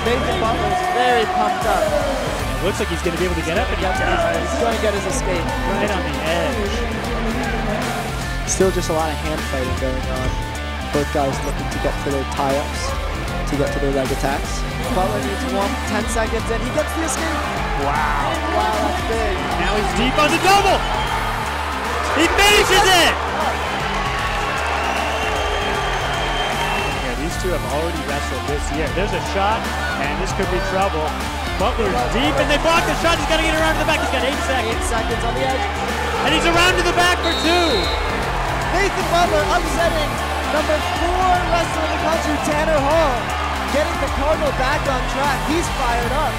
Nathan Butler is very pumped up. Looks like he's going to be able to get up, and he He's going to get his escape. Right on the edge. Still just a lot of hand fighting going on. Both guys looking to get to their tie-ups, to get to their leg attacks. Butler needs one, 10 seconds, and he gets the escape. Wow. Wow, that's big. Now he's deep on the double. He finishes it. Two have already wrestled this year. There's a shot, and this could be trouble. Butler's deep, and they block the shot. He's got to get around to the back. He's got eight seconds. Eight seconds on the edge. And he's around to the back for two. Nathan Butler upsetting number four wrestler in the country, Tanner Hall. Getting the Cardinal back on track. He's fired up.